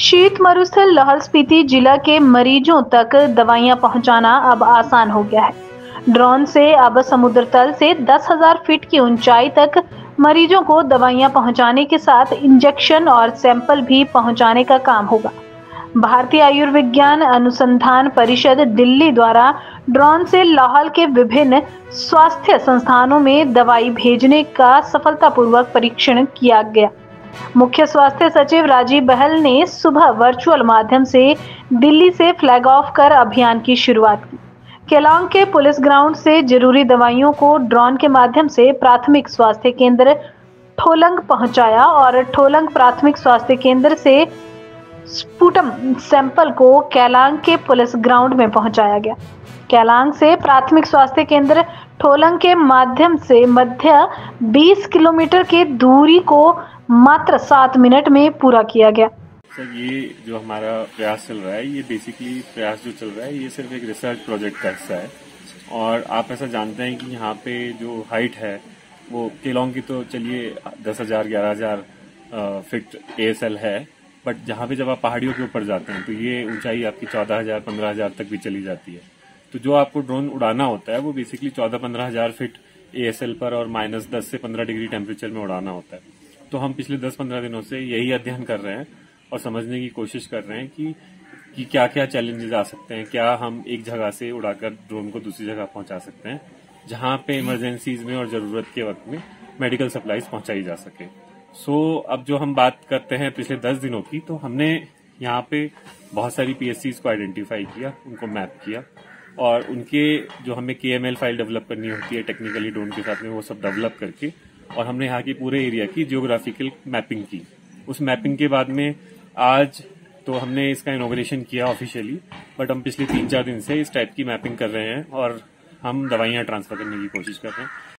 शीत मरुस्थल लाहौल स्पीति जिला के मरीजों तक दवाइयाँ पहुंचाना अब आसान हो गया है। ड्रोन से अब समुद्र तल से 10,000 फीट की ऊंचाई तक मरीजों को दवाइयाँ पहुँचाने के साथ इंजेक्शन और सैंपल भी पहुँचाने का काम होगा। भारतीय आयुर्विज्ञान अनुसंधान परिषद दिल्ली द्वारा ड्रोन से लाहौल के विभिन्न स्वास्थ्य संस्थानों में दवाई भेजने का सफलतापूर्वक परीक्षण किया गया। मुख्य स्वास्थ्य सचिव राजीव बहल ने सुबह वर्चुअल माध्यम से दिल्ली से फ्लैग ऑफ़ कर अभियान की शुरुआत की। केलांग के पुलिस ग्राउंड से ज़रूरी दवाइयों को ड्रोन के माध्यम से प्राथमिक स्वास्थ्य केंद्र ठोलंग पहुँचाया और ठोलंग प्राथमिक स्वास्थ्य केंद्र से स्पुटम सैंपल को कैलांग के पुलिस ग्राउंड में पहुँचाया गया। कैलांग से प्राथमिक स्वास्थ्य केंद्र ठोलंग के माध्यम से मध्य 20 किलोमीटर के दूरी को मात्र सात मिनट में पूरा किया गया। सर, ये जो हमारा प्रयास चल रहा है, ये बेसिकली प्रयास जो चल रहा है, ये सिर्फ़ एक रिसर्च प्रोजेक्ट का हिस्सा है। और आप ऐसा जानते हैं कि यहाँ पे जो हाइट है, वो केलोंग की तो चलिए दस हज़ार, ग्यारह हज़ार फिट एएसएल है। बट जहाँ पे जब आप पहाड़ियों के ऊपर जाते हैं तो ये ऊंचाई आपकी चौदह हज़ार, पंद्रह हज़ार तक भी चली जाती है। तो जो आपको ड्रोन उड़ाना होता है वो बेसिकली चौदह पंद्रह हज़ार फिट एएसएल पर और माइनस दस से पंद्रह डिग्री टेम्परेचर में उड़ाना होता है। तो हम पिछले दस पंद्रह दिनों से यही अध्ययन कर रहे हैं और समझने की कोशिश कर रहे हैं कि कि क्या क्या चैलेंजेस आ सकते हैं क्या हम एक जगह से उड़ाकर ड्रोन को दूसरी जगह पहुँचा सकते हैं जहाँ पे इमरजेंसीज में और ज़रूरत के वक्त में मेडिकल सप्लाईज पहुंचाई जा सके। सो so, अब जो हम बात करते हैं पिछले दस दिनों की तो हमने यहाँ पे बहुत सारी पीएससीज को आइडेंटिफाई किया उनको मैप किया। और उनके जो हमें के फ़ाइल डेवलप करनी होती है टेक्निकली ड्रोन के साथ में, वो सब डेवलप करके और हमने यहाँ की पूरे एरिया की जियोग्राफिकल मैपिंग की। उस मैपिंग के बाद में आज तो हमने इसका इनोग्रेशन किया ऑफिशियली बट हम पिछले तीन चार दिन से इस टाइप की मैपिंग कर रहे हैं और हम दवाइयाँ ट्रांसफ़र करने की कोशिश कर रहे हैं।